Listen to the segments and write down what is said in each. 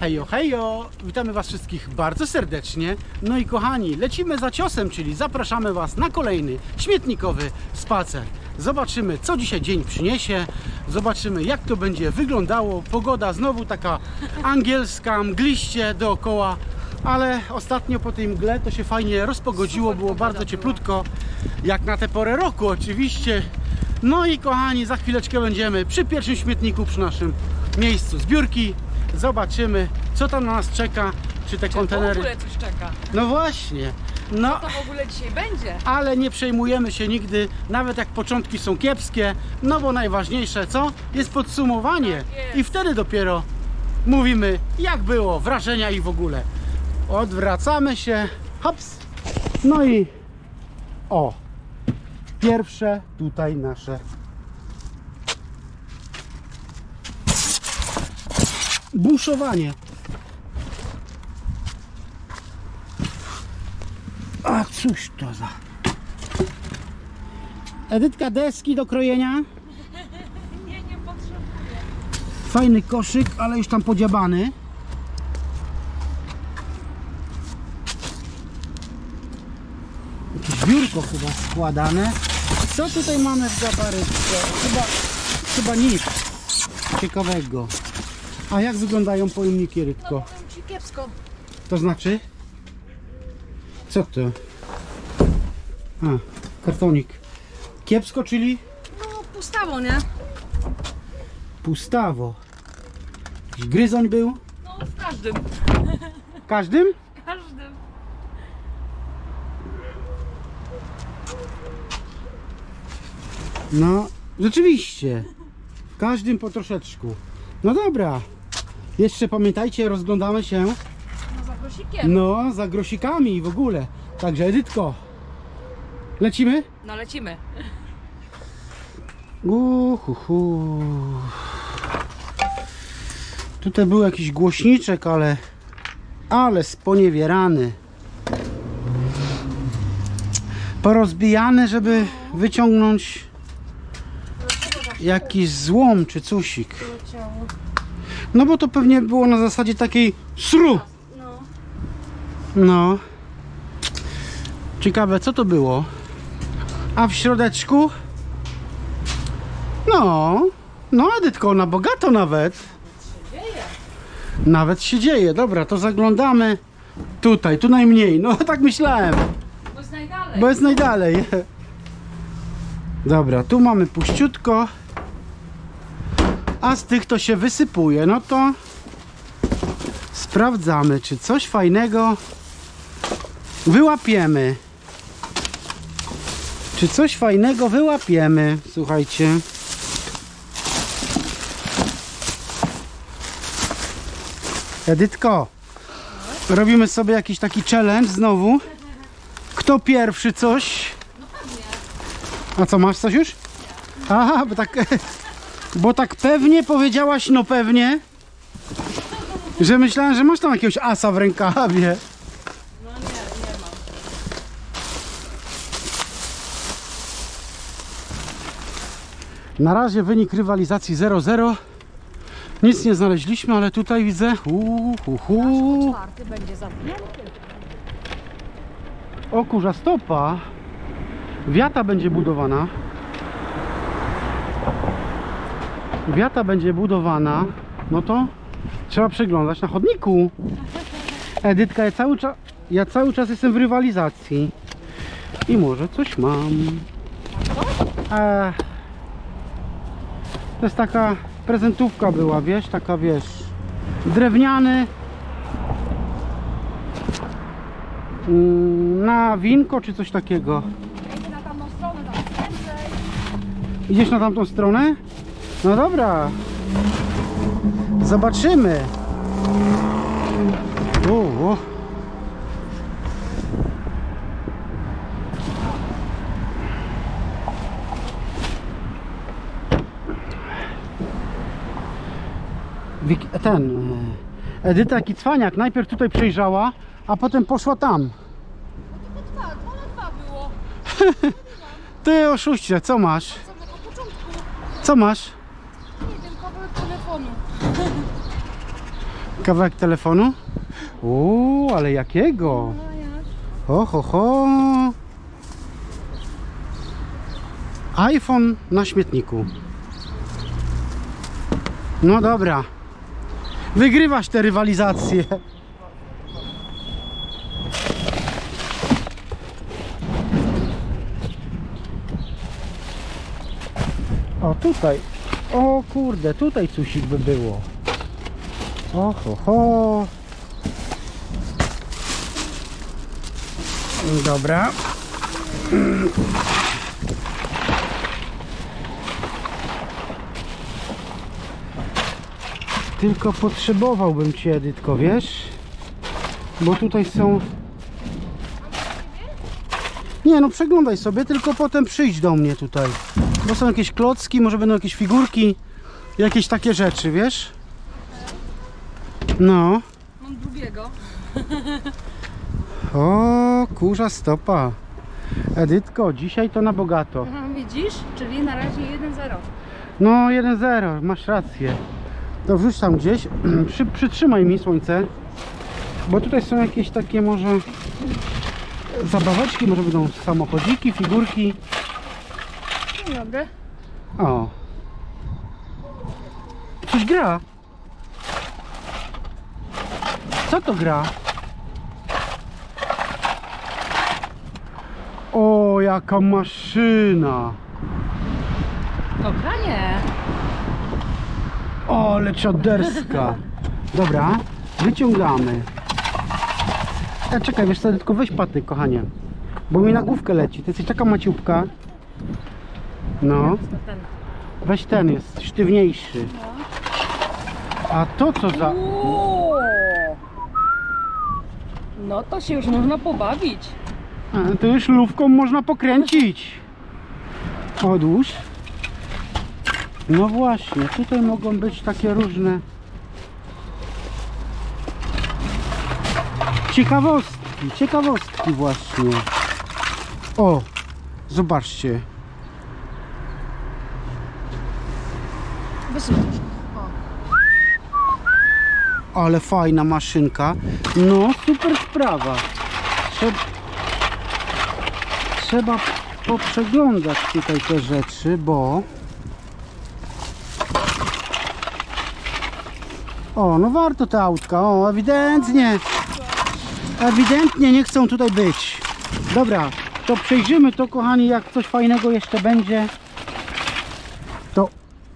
Hejo, hejo! Witamy Was wszystkich bardzo serdecznie. No i kochani, lecimy za ciosem, czyli zapraszamy Was na kolejny śmietnikowy spacer. Zobaczymy, co dzisiaj dzień przyniesie. Zobaczymy, jak to będzie wyglądało. Pogoda znowu taka angielska, mgliście dookoła. Ale ostatnio po tej mgle to się fajnie rozpogodziło, było bardzo cieplutko, jak na tę porę roku oczywiście. No i kochani, za chwileczkę będziemy przy pierwszym śmietniku, przy naszym miejscu zbiórki. Zobaczymy, co tam na nas czeka, czy te W kontenery. ogóle coś czeka. No właśnie, no To w ogóle dzisiaj będzie. ale nie przejmujemy się nigdy, nawet jak początki są kiepskie, no bo najważniejsze co? Jest podsumowanie Tak jest. i wtedy dopiero mówimy jak było, wrażenia i w ogóle. Odwracamy się, hops, no i o, pierwsze tutaj nasze buszowanie. A cóż to za... Edytka deski do krojenia. Nie, nie potrzebuję. Fajny koszyk, ale już tam podziabany. Jakieś biurko chyba składane. Co tutaj mamy w gabarytce? Chyba, chyba nic ciekawego. A jak wyglądają pojemniki, Rydko? No powiem ci kiepsko. To znaczy? Co to? A, kartonik. Kiepsko, czyli No pustawo, nie? pustawo. Jakiś gryzoń był? No w każdym. W każdym? W każdym. No, rzeczywiście. W każdym po troszeczku. No dobra. Jeszcze pamiętajcie, rozglądamy się No za grosikiem. no za grosikami i w ogóle. Także Edytko, lecimy? No lecimy. Uhuhu. Tutaj był jakiś głośniczek, ale ale sponiewierany. Porozbijany, żeby wyciągnąć jakiś złom czy cusik. Leciało. No bo to pewnie było na zasadzie takiej sru. No. No. Ciekawe co to było. A w środeczku? No. No Edytko, na bogato nawet. Nawet się dzieje. Dobra, to zaglądamy tutaj, tu najmniej. No tak myślałem, Bo jest najdalej. bo jest najdalej. Dobra, tu mamy puściutko. A z tych to się wysypuje. No to sprawdzamy, czy coś fajnego wyłapiemy. Czy coś fajnego wyłapiemy? Słuchajcie. Edytko, robimy sobie jakiś taki challenge znowu. Kto pierwszy coś? A co, masz coś już? Aha, bo tak, bo tak pewnie powiedziałaś, no pewnie, że myślałem, że masz tam jakiegoś asa w rękawie. No nie, nie mam. Na razie wynik rywalizacji 0-0. Nic nie znaleźliśmy, ale tutaj widzę. Uu, hu, hu. Czwarty będzie. O kurza stopa. Wiata będzie budowana. Wiata będzie budowana. No to trzeba przeglądać na chodniku. Edytka, ja cały czas, ja cały czas jestem w rywalizacji. I może coś mam. Eee, to jest taka prezentówka była, wiesz, taka wiesz, drewniany mm, na winko czy coś takiego. Idziesz na tamtą stronę? No dobra. Zobaczymy. Wik- Ten. e, Edyta Kicwaniak najpierw tutaj przejrzała, a potem poszła tam. No tylko dwa, dwa na dwa było. Ty oszuście, co masz? Co masz? Telefonu. Kawałek telefonu? Uuu, ale jakiego? Ho, ho, ho. iPhone na śmietniku. No dobra. Wygrywasz te rywalizacje. O, tutaj. O kurde, tutaj coś by było. O, ho, ho. Dobra. Tylko potrzebowałbym Cię, Edytko, wiesz? Bo tutaj są... Nie, no przeglądaj sobie, tylko potem przyjdź do mnie tutaj. Bo są jakieś klocki, może będą jakieś figurki, jakieś takie rzeczy, wiesz? No. Mam drugiego. O, kurza stopa. Edytko, dzisiaj to na bogato. Widzisz? Czyli na razie 1-0. No 1-0, masz rację. To wrzuć tam gdzieś. Przy, przytrzymaj mi słońce. Bo tutaj są jakieś takie może zabaweczki, może będą samochodziki, figurki. Dobry. O. Coś gra. Co to gra? O, jaka maszyna. To granie. O, ale czoderska. Dobra, wyciągamy. E, czekaj, wiesz co, tylko weź paty, kochanie. Bo mi na główkę leci. To jest taka maciubka. No, weź ten, jest sztywniejszy. A to co za... Uuu. No to się już można pobawić. A, to już lówką można pokręcić. Odłóż. No właśnie, tutaj mogą być takie różne ciekawostki, ciekawostki właśnie. O, zobaczcie. O. Ale fajna maszynka. No, super sprawa. Trzeba, trzeba poprzeglądać tutaj te rzeczy, bo... O, no warto te autka. O, ewidentnie. Ewidentnie nie chcą tutaj być. Dobra, to przejrzymy to, kochani, jak coś fajnego jeszcze będzie.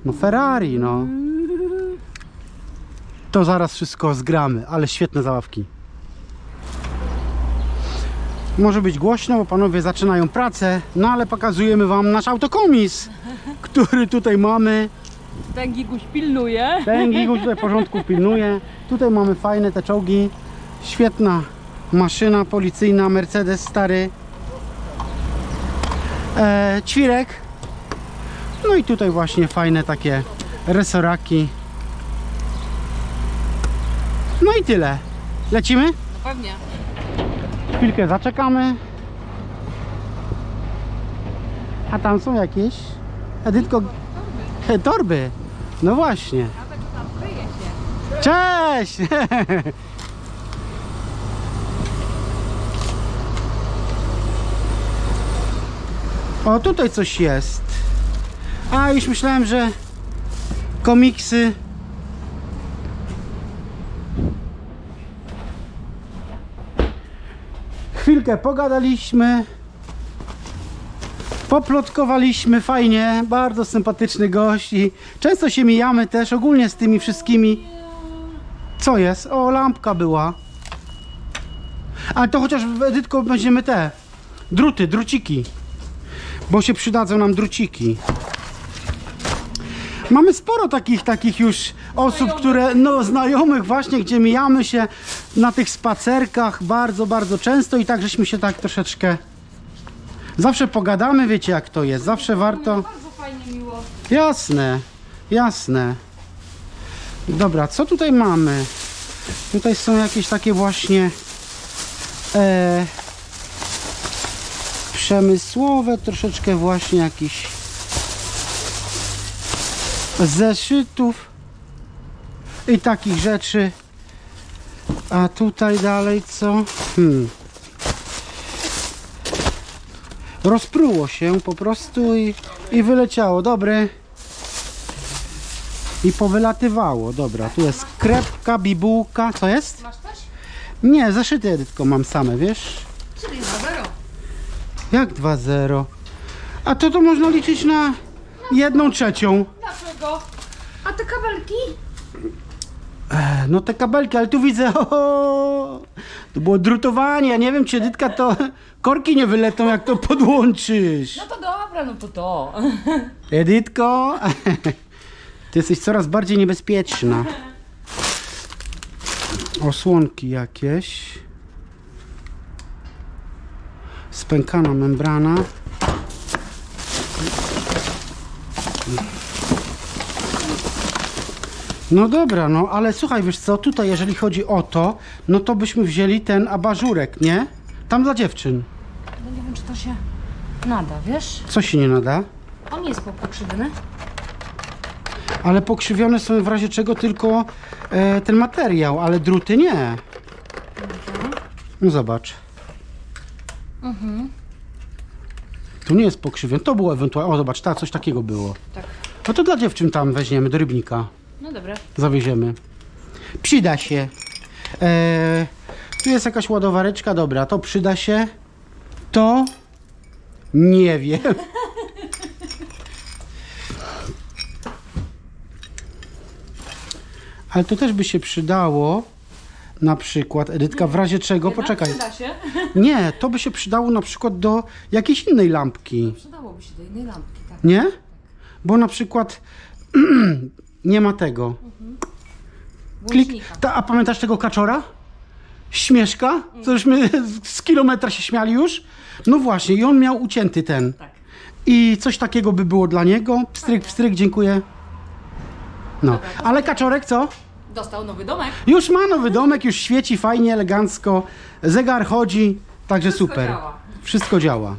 No Ferrari, no. To zaraz wszystko zgramy, ale świetne zabawki. Może być głośno, bo panowie zaczynają pracę, no ale pokazujemy wam nasz autokomis, który tutaj mamy. Ten giguś pilnuje. Ten Giguś tutaj porządku pilnuje. Tutaj mamy fajne te czołgi. Świetna maszyna policyjna, Mercedes stary. E, ćwirek. No i tutaj właśnie fajne takie resoraki. No i tyle. Lecimy? No pewnie. Chwilkę zaczekamy. A tam są jakieś? Edytko... He, torby. No właśnie. Nawet tam kryje się. Cześć! O, tutaj coś jest. A, już myślałem, że komiksy. Chwilkę pogadaliśmy. Poplotkowaliśmy fajnie, bardzo sympatyczny gość i często się mijamy też ogólnie z tymi wszystkimi. Co jest? O, lampka była. Ale to chociaż w Edytko weźmiemy te druty, druciki. Bo się przydadzą nam druciki. Mamy sporo takich, takich już osób, które, no znajomych właśnie, gdzie mijamy się na tych spacerkach bardzo, bardzo często i tak żeśmy się tak troszeczkę zawsze pogadamy, wiecie jak to jest, zawsze warto. Bardzo fajnie miło. Jasne, jasne. Dobra, co tutaj mamy? Tutaj są jakieś takie właśnie e, przemysłowe, troszeczkę właśnie jakiś zeszytów i takich rzeczy. A tutaj dalej co? Hmm. Rozpruło się po prostu i, i wyleciało. Dobry. I powylatywało. Dobra, tu jest krepka, bibułka. Co jest? Masz coś? Nie, zaszyty tylko mam same, wiesz? Czyli jest zero. Jak 2-0? A to to można liczyć na jedną trzecią. Dlaczego? A te kabelki? E, No te kabelki, ale tu widzę, to było drutowanie. Ja nie wiem, czy Edytka to korki nie wyletą, jak to podłączysz. No to dobra, no to to. Edytko, ty jesteś coraz bardziej niebezpieczna. Osłonki jakieś. Spękana membrana. No dobra, no ale słuchaj, wiesz co, tutaj jeżeli chodzi o to, no to byśmy wzięli ten abażurek, nie? Tam dla dziewczyn. No nie wiem, czy to się nada, wiesz? Co się nie nada? On jest pokrzywiony. Ale pokrzywione są w razie czego tylko e, ten materiał, ale druty nie. No zobacz. Tu nie jest pokrzywione. To było ewentualnie. O, zobacz, ta coś takiego było. Tak. No to dla dziewczyn tam weźmiemy do rybnika. No dobra. Zawieziemy. Przyda się. E, tu jest jakaś ładowareczka, dobra, to przyda się. To nie wiem. Ale to też by się przydało. Na przykład, Edytka, w razie czego, poczekaj. Przyda się. Nie, to by się przydało na przykład do jakiejś innej lampki. Przydałoby się do innej lampki, tak. Nie? Bo na przykład nie ma tego. Klik. Włącznika. Ta, a pamiętasz tego kaczora? Śmieszka? Żeśmy z kilometra się śmiali już? No właśnie, i on miał ucięty ten. Tak. I coś takiego by było dla niego. Pstryk, pstryk, dziękuję. No, ale kaczorek co? Dostał nowy domek. Już ma nowy domek, już świeci fajnie, elegancko. Zegar chodzi, także Wszystko super. działa. Wszystko działa.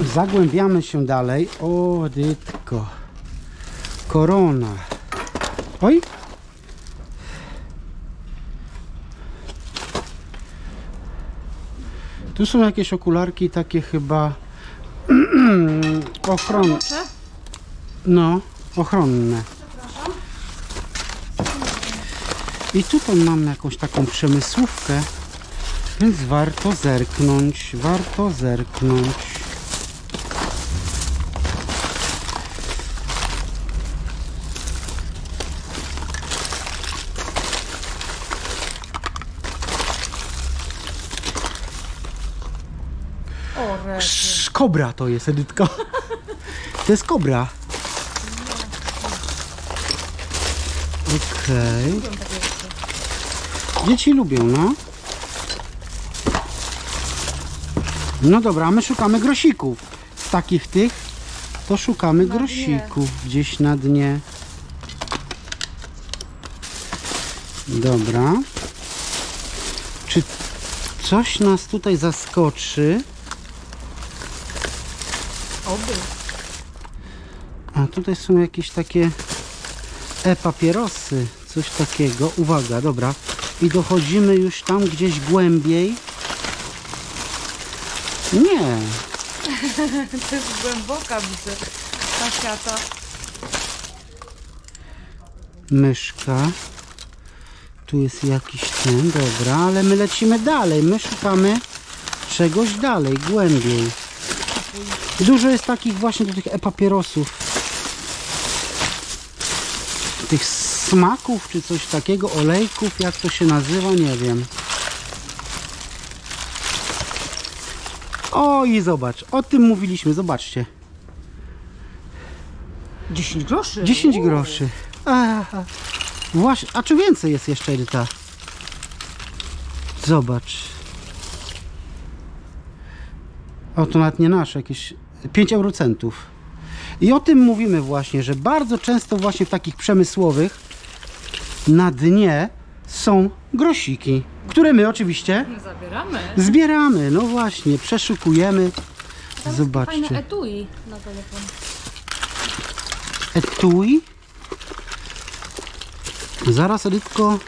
Zagłębiamy się dalej. O, dytko. Korona. Oj. Tu są jakieś okularki takie chyba ochronne. Proszę. No, ochronne. I tutaj mamy jakąś taką przemysłówkę, więc warto zerknąć, warto zerknąć. Kobra to jest, Edytka. To jest kobra. Okej. Dzieci lubią, no. No dobra, a my szukamy grosików. Z takich tych to szukamy Na grosików gdzieś na dnie. Dobra. Czy coś nas tutaj zaskoczy? Oby. A tutaj są jakieś takie e-papierosy, coś takiego. Uwaga, dobra. I dochodzimy już tam gdzieś głębiej. Nie, To jest głęboka, widzę. Ta siata. myszka. Tu jest jakiś ten, dobra, ale my lecimy dalej. My szukamy czegoś dalej, głębiej. Dużo jest takich właśnie do tych e-papierosów. Tych smaków, czy coś takiego, olejków, jak to się nazywa, nie wiem. O i zobacz, o tym mówiliśmy, zobaczcie. 10 groszy. 10 groszy. Aha. Właśnie, a czy więcej jest jeszcze Edyta? Zobacz. O, to nawet nie nasze, jakieś 5 eurocentów. I o tym mówimy właśnie, że bardzo często właśnie w takich przemysłowych na dnie są grosiki, które my oczywiście Zabieramy. zbieramy. No właśnie, przeszukujemy. Tam Zobaczcie. Fajne etui na telefon. Etui. Zaraz Edytko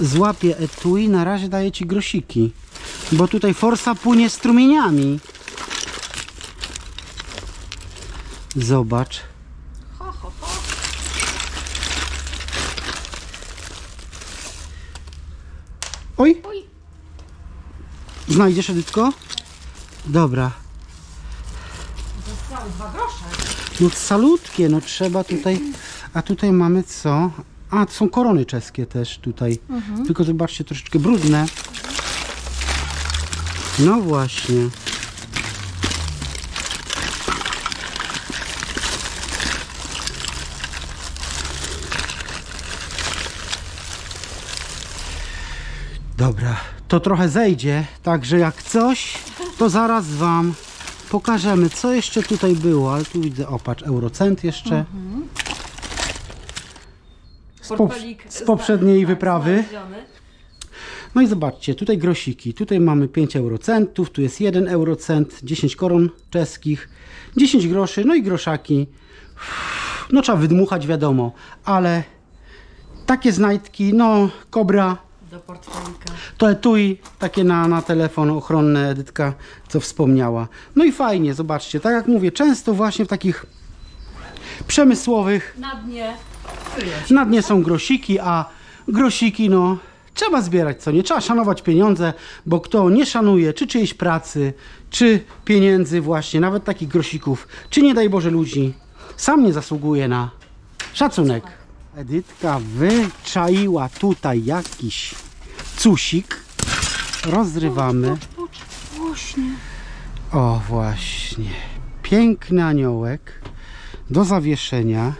złapie etui, na razie daję Ci grosiki. Bo tutaj forsa płynie strumieniami. Zobacz. Ho, ho, ho. Oj, Uj. znajdziesz Edytko? Dobra. Zostały dwa grosze. No salutkie, no trzeba tutaj. A tutaj mamy co? A, to są korony czeskie też tutaj. Tylko zobaczcie, troszeczkę brudne. No właśnie. Dobra, to trochę zejdzie, także jak coś, to zaraz Wam pokażemy, co jeszcze tutaj było. Ale tu widzę, opatrz, eurocent jeszcze. Z, pop- z poprzedniej wyprawy. No i zobaczcie, tutaj grosiki. Tutaj mamy 5 eurocentów, tu jest 1 eurocent, 10 koron czeskich, 10 groszy, no i groszaki. No trzeba wydmuchać, wiadomo, ale takie znajdki, no kobra, Do portfelika. to etui, takie na, na telefon ochronne Edytka, co wspomniała. No i fajnie, zobaczcie, tak jak mówię, często właśnie w takich przemysłowych Na dnie. na dnie są grosiki, a grosiki, no, trzeba zbierać, co nie? Trzeba szanować pieniądze, bo kto nie szanuje czy czyjejś pracy, czy pieniędzy właśnie, nawet takich grosików, czy nie daj Boże ludzi, sam nie zasługuje na szacunek. Edytka wyczaiła tutaj jakiś cusik. Rozrywamy. O, właśnie. Piękny aniołek do zawieszenia,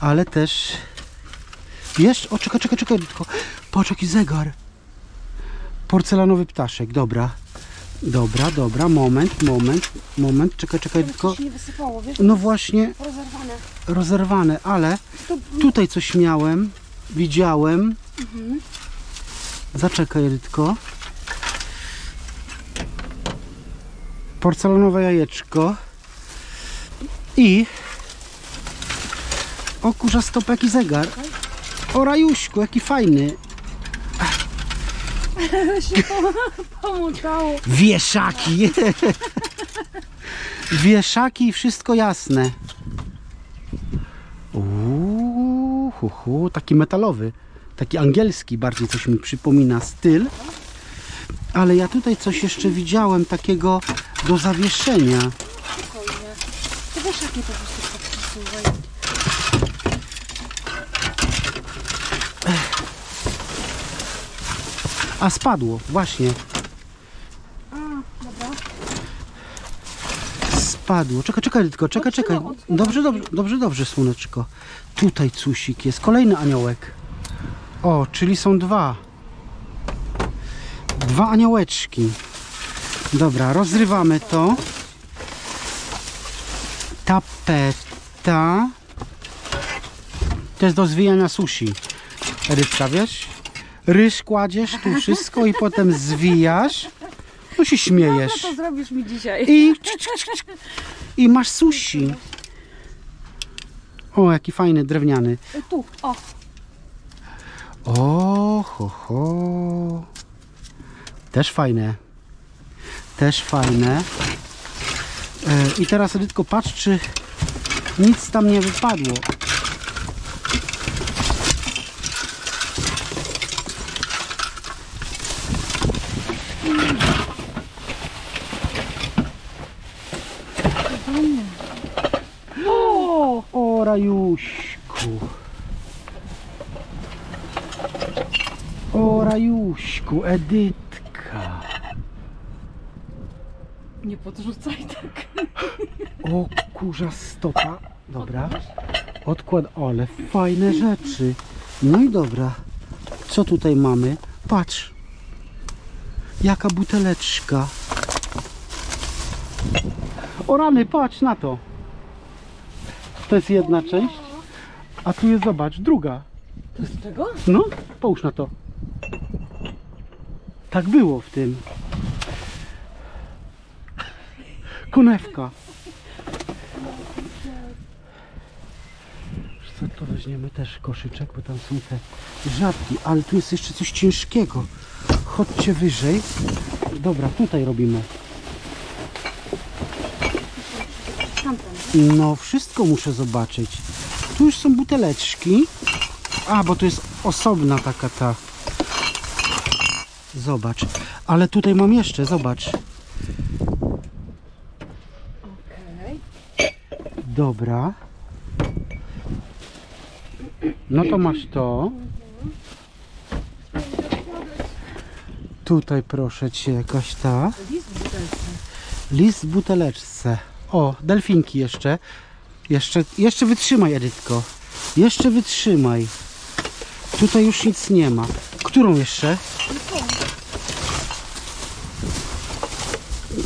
ale też. Wiesz, o, czekaj, czekaj, czekaj, tylko. Patrz, jaki zegar. Porcelanowy ptaszek, dobra. Dobra, dobra, moment, moment, moment, czekaj, czekaj, tylko. nie wysypało, wiesz? No właśnie, Rozerwane. rozerwane, ale tutaj coś miałem, widziałem. Zaczekaj, Rytko. Porcelanowe jajeczko. I o kurza stop, jaki zegar. O rajuśku, jaki fajny. Pomuczało. Wieszaki. Wieszaki i wszystko jasne. Uuu, hu, hu, taki metalowy, taki angielski bardziej coś mi przypomina styl. Ale ja tutaj coś jeszcze widziałem takiego do zawieszenia. Spokojnie. To wiesz, jakie po prostu podpisuj. A spadło, właśnie. A, dobra. Spadło. Czekaj, czekaj, tylko czekaj, czekaj. Dobrze, dobrze, dobrze, dobrze, słoneczko. Tutaj cusik jest. Kolejny aniołek. O, czyli są dwa. Dwa aniołeczki. Dobra, rozrywamy to. Tapeta. To jest do zwijania sushi. Rybka, wiesz? Ryż kładziesz tu wszystko i potem zwijasz. No się śmiejesz. Co to zrobisz mi dzisiaj? I, I masz sushi. O, jaki fajny, drewniany. Tu, o. O, ho, ho. Też fajne. Też fajne. E, I teraz Edytko, patrz, czy nic tam nie wypadło. O! O, rajuśku. O, rajuśku, Edytka. Nie podrzucaj tak. O, kurza stopa. Dobra. Odkład, ale fajne rzeczy. No i dobra. Co tutaj mamy? Patrz. Jaka buteleczka. O rany, patrz na to. To jest jedna część. A tu jest, zobacz, druga. Z czego? No, połóż na to. Tak było w tym. Konewka. co, to weźmiemy też koszyczek, bo tam są te żabki, ale tu jest jeszcze coś ciężkiego. Chodźcie wyżej. Dobra, tutaj robimy. No, wszystko muszę zobaczyć. Tu już są buteleczki. A, bo to jest osobna taka ta. Zobacz. Ale tutaj mam jeszcze, zobacz. Dobra. No to masz to. Tutaj proszę cię jakaś ta. List w butelce. List w buteleczce. O, delfinki jeszcze. Jeszcze, jeszcze wytrzymaj, Edytko. Jeszcze wytrzymaj. Tutaj już nic nie ma. Którą jeszcze?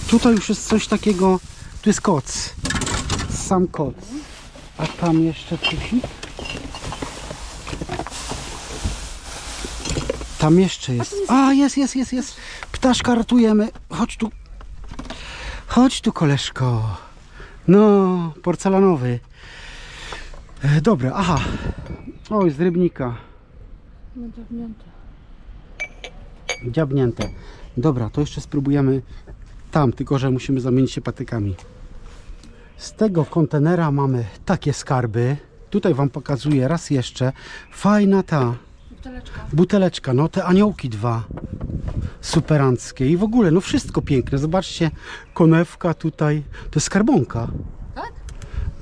Tutaj już jest coś takiego. Tu jest koc. Sam koc. A tam jeszcze coś. Tam jeszcze jest. A, jest, jest, jest, jest. Ptaszka ratujemy. Chodź tu. Chodź tu, koleżko. No, porcelanowy. E, dobra, aha. Oj, z rybnika. No dziabnięte. Dziabnięte. Dobra, to jeszcze spróbujemy tam, tylko że musimy zamienić się patykami. Z tego kontenera mamy takie skarby. Tutaj Wam pokazuję raz jeszcze. Fajna ta Buteleczka. buteleczka, no te aniołki dwa. Superanckie i w ogóle, no wszystko piękne. Zobaczcie, konewka tutaj. To jest skarbonka. Tak?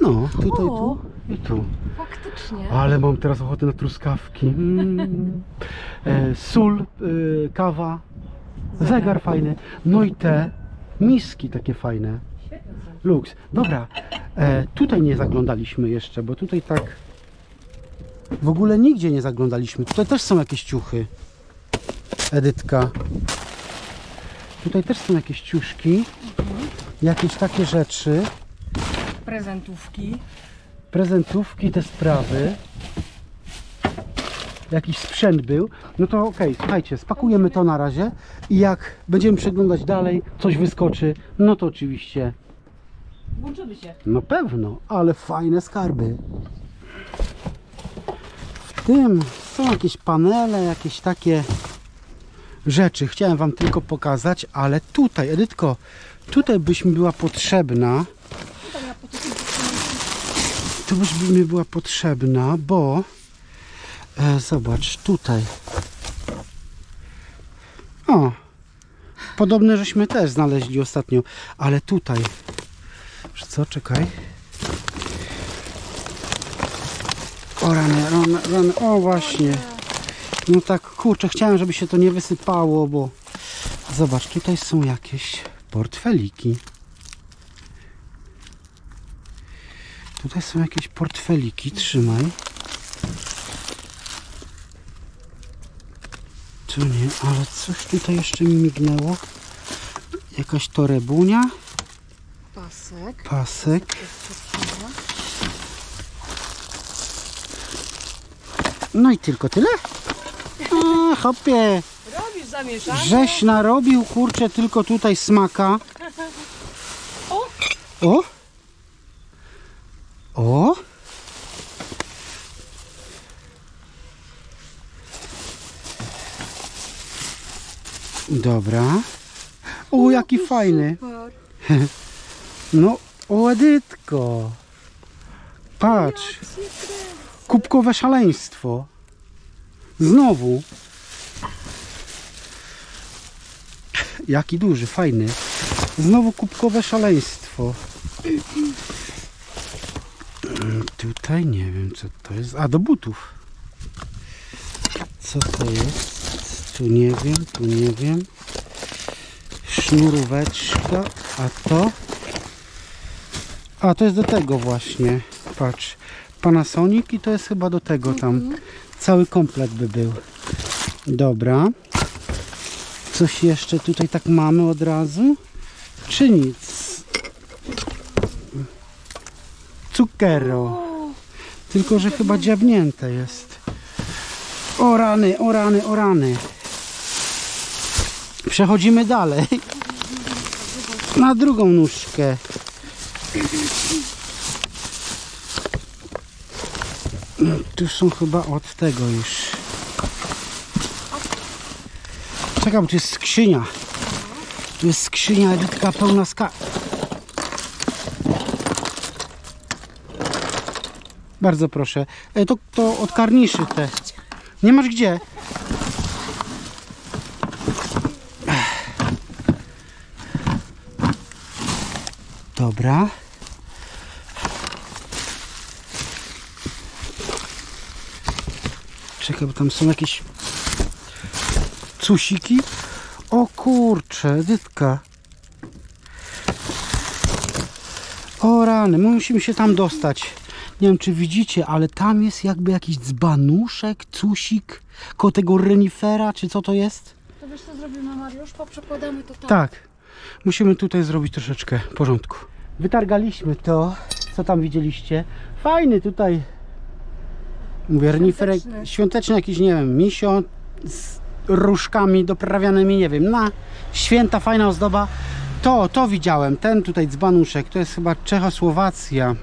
No, tutaj, O. tu i tu. Faktycznie. Ale mam teraz ochotę na truskawki. Mm. E, sól, y, kawa, zegar fajny. No i te miski takie fajne. Lux. Dobra, e, tutaj nie zaglądaliśmy jeszcze, bo tutaj tak w ogóle nigdzie nie zaglądaliśmy. Tutaj też są jakieś ciuchy. Edytka. Tutaj też są jakieś ciuszki. Jakieś takie rzeczy. Prezentówki. prezentówki, te sprawy. Jakiś sprzęt był. No to okej, słuchajcie, spakujemy to na razie i jak będziemy przeglądać dalej, coś wyskoczy, no to oczywiście, Włączymy się. no pewno, ale fajne skarby. W tym są jakieś panele, jakieś takie rzeczy. Chciałem Wam tylko pokazać, ale tutaj, Edytko, tutaj byś mi była potrzebna. Tutaj ja po prostu To już by mi była potrzebna, bo e, zobacz, tutaj. O, podobne żeśmy też znaleźli ostatnio, ale tutaj. Co, czekaj. O rany, rany, rany, o właśnie. No tak, kurczę, chciałem, żeby się to nie wysypało, bo zobacz, tutaj są jakieś portfeliki. Tutaj są jakieś portfeliki, trzymaj. Tu nie, ale coś tutaj jeszcze mi mignęło. Jakaś torebunia, pasek. pasek. No i tylko tyle? A, hopie, Robisz zamieszanie. żeś narobił, kurczę, tylko tutaj smaka. O! O! O! Dobra. O, jaki fajny. No, o Edytko. Patrz, kubkowe szaleństwo. Znowu. Jaki duży, fajny. Znowu kubkowe szaleństwo. Tutaj nie wiem co to jest. A do butów. Co to jest? Tu nie wiem, tu nie wiem. Sznuróweczka, a to? A to jest do tego właśnie. Patrz. Panasonic i to jest chyba do tego tam. Cały komplet by był. Dobra. Coś jeszcze tutaj tak mamy od razu? Czy nic? Cukero. Tylko, że chyba dziabnięte jest. O rany, o rany, o rany. Przechodzimy dalej. Na drugą nóżkę. Tu są chyba od tego już. Czekam, tu jest skrzynia. Tu jest skrzynia Edytka pełna ska... Bardzo proszę. E, to, to od karniszy te. Nie masz gdzie? Dobra. Czekaj, bo tam są jakieś cusiki. O kurcze, Edytka. O rany, my musimy się tam dostać. Nie wiem, czy widzicie, ale tam jest jakby jakiś dzbanuszek, cusik koło tego renifera, czy co to jest? To wiesz co zrobimy Mariusz? Poprzekładamy to tam. Tak. Musimy tutaj zrobić troszeczkę porządku. Wytargaliśmy to, co tam widzieliście. Fajny tutaj. Mówię, reniferek Świąteczny. świąteczny jakiś, nie wiem, misio z różkami doprawianymi, nie wiem, na święta, fajna ozdoba. To, to widziałem, ten tutaj dzbanuszek, to jest chyba Czechosłowacja.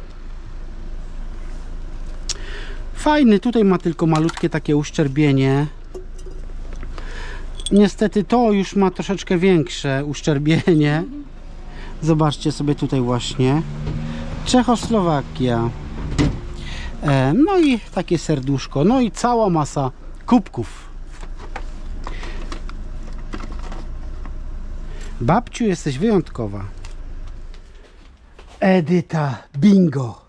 Fajny, tutaj ma tylko malutkie takie uszczerbienie. Niestety to już ma troszeczkę większe uszczerbienie. Zobaczcie sobie tutaj właśnie. Czechoslowakia. E, no i takie serduszko. No i cała masa kubków. Babciu, jesteś wyjątkowa. Edyta, bingo.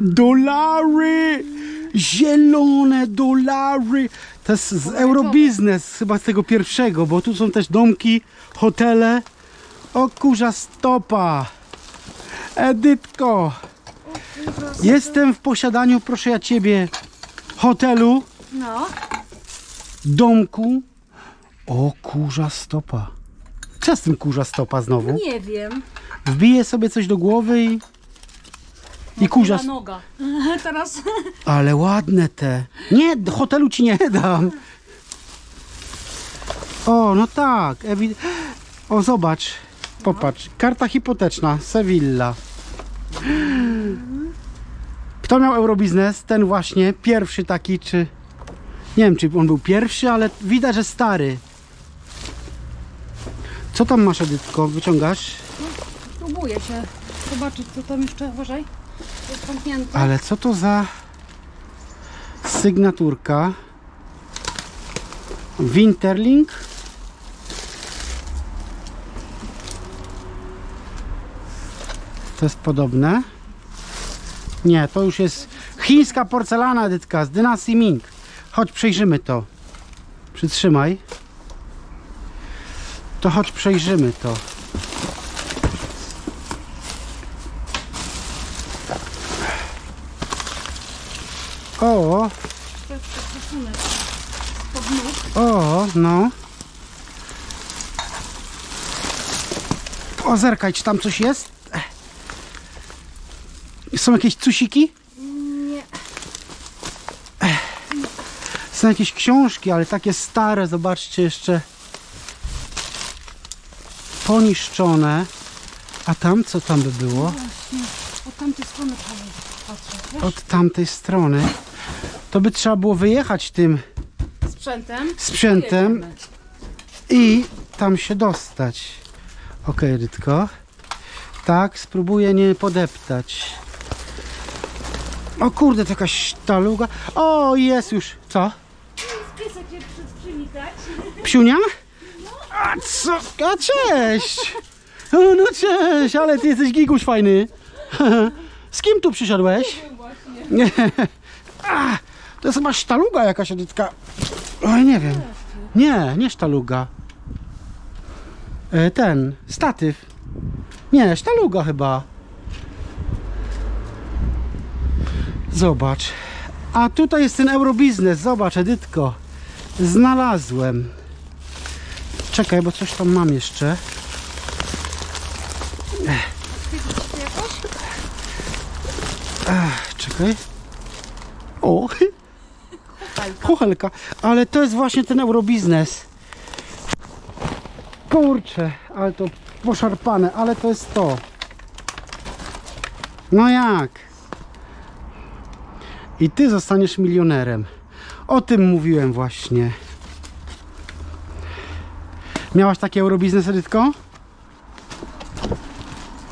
Dolary! Zielone dolary! To jest z Eurobiznes, chyba z tego pierwszego, bo tu są też domki, hotele. O kurza stopa! Edytko! Jestem w posiadaniu, proszę ja ciebie, hotelu, No. domku. O kurza stopa. Co z tym kurza stopa znowu? Nie wiem. Wbiję sobie coś do głowy i... I kurza... Kurza noga. Teraz Ale ładne te. Nie, do hotelu ci nie dam. O, no tak. Ewi... O, zobacz. Popatrz. Karta hipoteczna. Sevilla. Kto miał Eurobiznes? Ten właśnie. Pierwszy taki, czy... Nie wiem, czy on był pierwszy, ale widać, że stary. Co tam masz, Edytko? Wyciągasz? próbuję się zobaczyć co tam jeszcze. Uważaj. Jest zamknięte. Ale co to za sygnaturka? Winterling? To jest podobne. Nie, to już jest chińska porcelana Edytka z dynastii Ming. Chodź, przejrzymy to. Przytrzymaj. To chodź, przejrzymy to. O. O, no. O, zerkaj, czy tam coś jest? Są jakieś cusiki? Nie. Są jakieś książki, ale takie stare, zobaczcie jeszcze. Poniszczone. A tam, co tam by było? Właśnie. Od tamtej strony. Wiesz? Od tamtej strony. To by trzeba było wyjechać tym Sprzętem. sprzętem i tam się dostać. Ok, Rytko. Tak, spróbuję nie podeptać. O kurde, to jakaś sztaluga. O, jest już. Co? Piesek się tak? Psiunia? A co? A cześć! O, no cześć, ale ty jesteś giguś fajny. Z kim tu przyszedłeś? Nie. A, to jest chyba sztaluga jakaś, Edytka. Oj, nie wiem. Nie, nie sztaluga. E, Ten, statyw. Nie, sztaluga chyba. Zobacz. A tutaj jest ten Eurobiznes. Zobacz, Edytko. Znalazłem. Czekaj, bo coś tam mam jeszcze. Czekaj. O, kuchelka. Ale to jest właśnie ten Eurobiznes. Kurczę, ale to poszarpane, ale to jest to. No jak? I ty zostaniesz milionerem. O tym mówiłem właśnie. Miałaś taki eurobiznes, Edytko?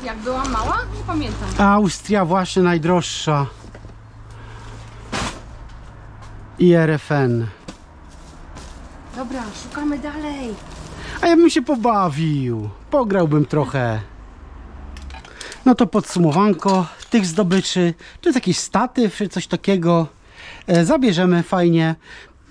Jak byłam mała? Nie pamiętam. Austria właśnie najdroższa. IRFN. Dobra, szukamy dalej. A ja bym się pobawił. Pograłbym trochę. No to podsumowanko tych zdobyczy. Tu jest jakiś statyw czy coś takiego. E, zabierzemy fajnie.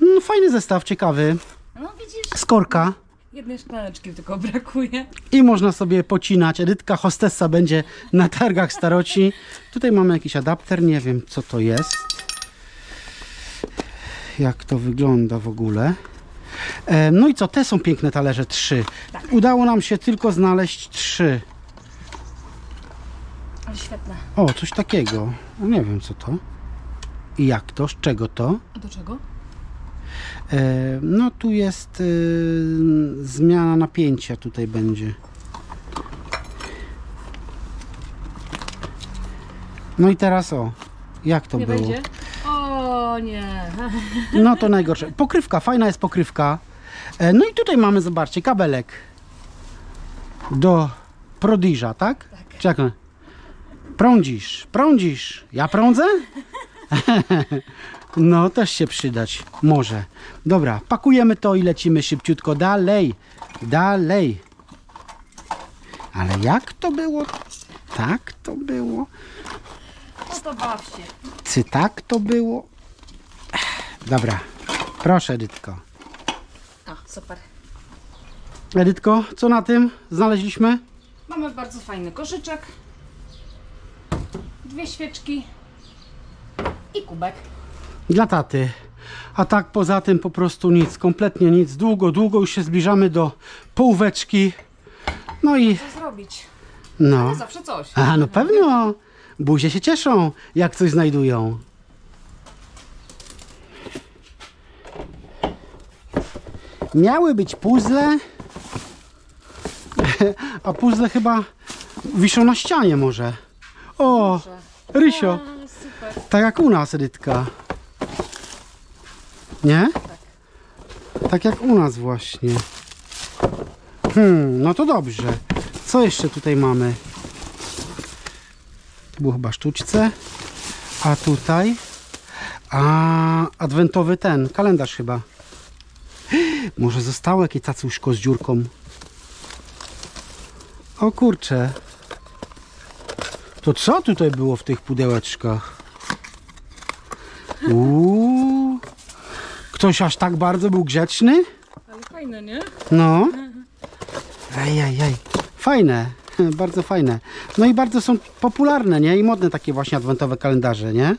No, fajny zestaw, ciekawy. No widzisz, Skorka. jednej szklaneczki tylko brakuje. I można sobie pocinać. Edytka hostessa będzie na targach staroci. Tutaj mamy jakiś adapter. Nie wiem co to jest. Jak to wygląda w ogóle. E, No i co? Te są piękne talerze. Trzy. Udało nam się tylko znaleźć trzy. Ale świetne. O, coś takiego. No Nie wiem co to. I jak to? Z czego to? A do czego? E, No tu jest y, zmiana napięcia tutaj będzie. No i teraz o. Jak to nie było? będzie? O nie. No to najgorsze. Pokrywka, fajna jest pokrywka. E, No i tutaj mamy, zobaczcie, kabelek do prodiża, tak? Tak. On- Prądzisz, prądzisz. Ja prądzę? no, też się przydać może. Dobra, pakujemy to i lecimy szybciutko dalej. Dalej. Ale jak to było? Tak to było? No to baw się. Czy tak to było? Dobra, proszę Edytko. A, super. Edytko, co na tym znaleźliśmy? Mamy bardzo fajny koszyczek. Dwie świeczki. I kubek. Dla taty. A tak poza tym po prostu nic, kompletnie nic. Długo, długo już się zbliżamy do połóweczki. No i Co zrobić? no. Ale zawsze coś. A no pewno. Buzie się cieszą, jak coś znajdują. Miały być puzzle, a puzzle chyba wiszą na ścianie może. O, Rysio, A, super. tak jak u nas, Edytka. Nie? Tak jak u nas właśnie. Hmm, no to dobrze. Co jeszcze tutaj mamy? To było chyba sztuczce. A tutaj? A, adwentowy ten, kalendarz chyba. Może zostało jakieś cacuszko z dziurką. O kurcze. To co tutaj było w tych pudełeczkach? Uuu. Ktoś aż tak bardzo był grzeczny? Ale fajne, nie? No. Ej, ej, ej. Fajne. Bardzo fajne. No i bardzo są popularne, nie? I modne takie właśnie adwentowe kalendarze, nie?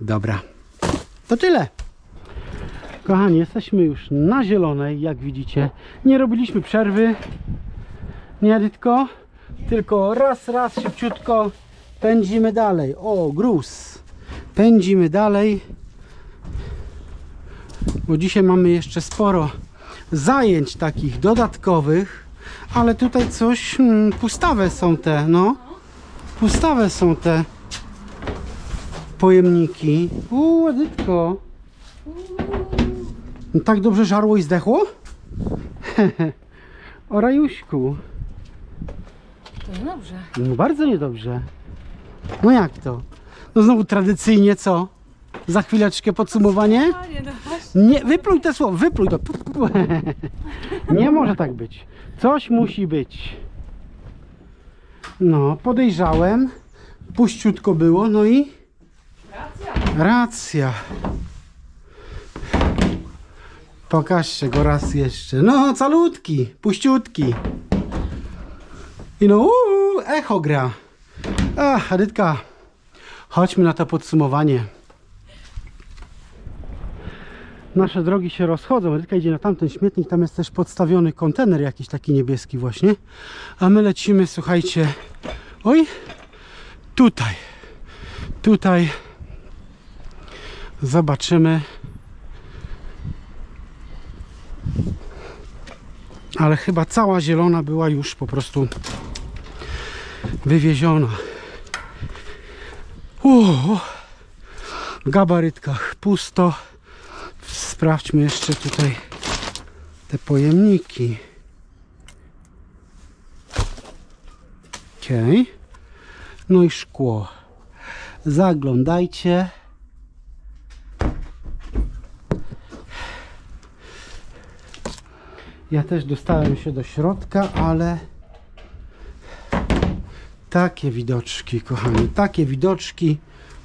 Dobra. To tyle. Kochani, jesteśmy już na zielonej, jak widzicie. Nie robiliśmy przerwy. Nie, Edytko? Tylko raz, raz, szybciutko pędzimy dalej. O, gruz. Pędzimy dalej bo dzisiaj mamy jeszcze sporo zajęć takich dodatkowych, ale tutaj coś, hmm, pustawe są te, no, pustawe są te pojemniki. Uuu, no, tak dobrze żarło i zdechło? o Rajuśku, To dobrze. no bardzo niedobrze. No jak to? No znowu tradycyjnie co? Za chwileczkę podsumowanie? No. Nie, wypluj te słowo, wypluj to. Nie może tak być. Coś musi być. No, podejrzałem. Puściutko było, no i Racja. racja. Pokażcie go raz jeszcze. No, calutki, puściutki. I no, uuu, echo gra. Ach, Edytka, chodźmy na to podsumowanie. Nasze drogi się rozchodzą. Edytka idzie na tamten śmietnik, tam jest też podstawiony kontener jakiś taki niebieski właśnie. A my lecimy, słuchajcie, oj, tutaj, tutaj zobaczymy. Ale chyba cała zielona była już po prostu wywieziona. Uuu, w gabarytkach pusto. Sprawdźmy jeszcze tutaj te pojemniki. Okej. No i szkło. Zaglądajcie. Ja też dostałem się do środka, ale takie widoczki, kochani, takie widoczki.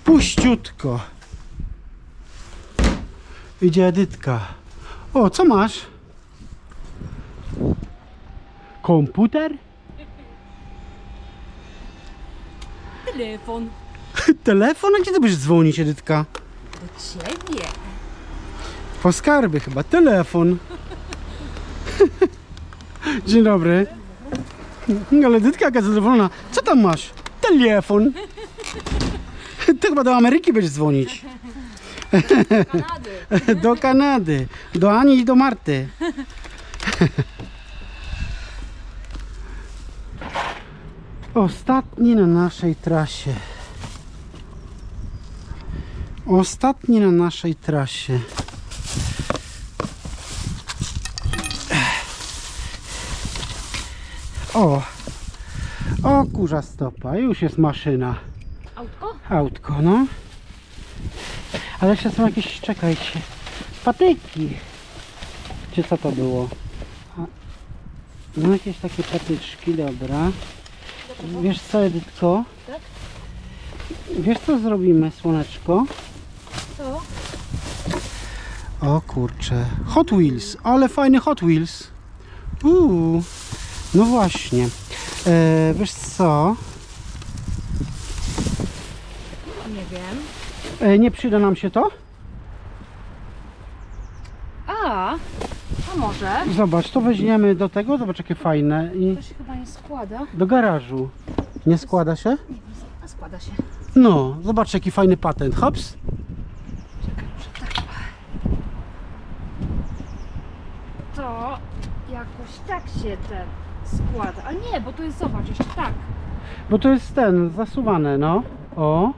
Puściutko. Idzie Edytka. O, co masz? Komputer? Telefon. Telefon? A gdzie ty będziesz dzwonić, Edytka? Do ciebie. Po skarby chyba. Telefon. Dzień dobry. Ale Edytka jaka zadowolona. Co tam masz? Telefon. Ty chyba do Ameryki będziesz dzwonić. Kanady. Do Kanady. Do Ani i do Marty. Ostatni na naszej trasie. Ostatni na naszej trasie. O! O kurza stopa, już jest maszyna. Autko? Autko, no. Ale jeszcze są jakieś, czekajcie, patyki. Czy co to było? No jakieś takie patyczki, dobra. Wiesz co, Edytko? Tak? Wiesz co zrobimy, słoneczko? To? O kurczę, Hot Wheels, ale fajny Hot Wheels. Uuu, no właśnie. E, wiesz co? Nie wiem. E, nie przyda nam się to? A, a może? Zobacz, to weźmiemy do tego, zobacz jakie fajne i To się chyba nie składa. do garażu. Nie składa się? A składa się. No, zobacz jaki fajny patent. Hops. Czekaj, muszę tak. To jakoś tak się ten składa. A nie, bo to jest, zobacz, jeszcze tak. Bo to jest ten, zasuwane, no. O.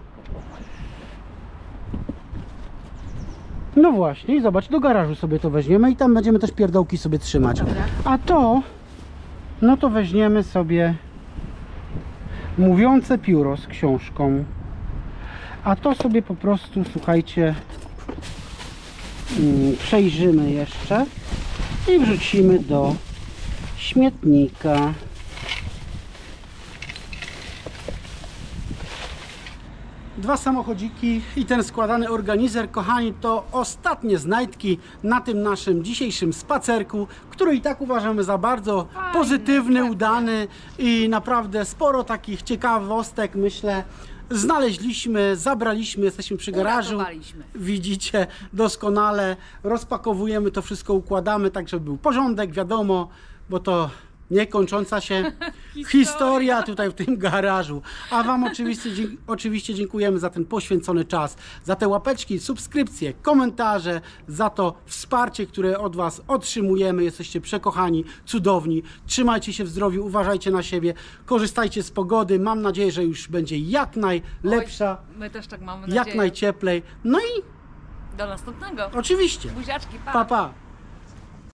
No właśnie, i zobacz, do garażu sobie to weźmiemy i tam będziemy też pierdołki sobie trzymać. Dobra. A to, no to weźmiemy sobie mówiące pióro z książką. A to sobie po prostu, słuchajcie, mm, przejrzymy jeszcze i wrzucimy do śmietnika. Dwa samochodziki i ten składany organizer, kochani, to ostatnie znajdki na tym naszym dzisiejszym spacerku, który i tak uważamy za bardzo pozytywny, tak. udany i naprawdę sporo takich ciekawostek, myślę, znaleźliśmy, zabraliśmy, jesteśmy przy garażu. Widzicie doskonale, rozpakowujemy to wszystko, układamy tak, żeby był porządek, wiadomo, bo to niekończąca się historia tutaj w tym garażu. A Wam oczywiście, oczywiście dziękujemy za ten poświęcony czas, za te łapeczki, subskrypcje, komentarze, za to wsparcie, które od Was otrzymujemy. Jesteście przekochani, cudowni. Trzymajcie się w zdrowiu, uważajcie na siebie, korzystajcie z pogody. Mam nadzieję, że już będzie jak najlepsza, My też tak mamy jak nadzieję. najcieplej. No i Do następnego. oczywiście, Buziaczki, pa. pa pa.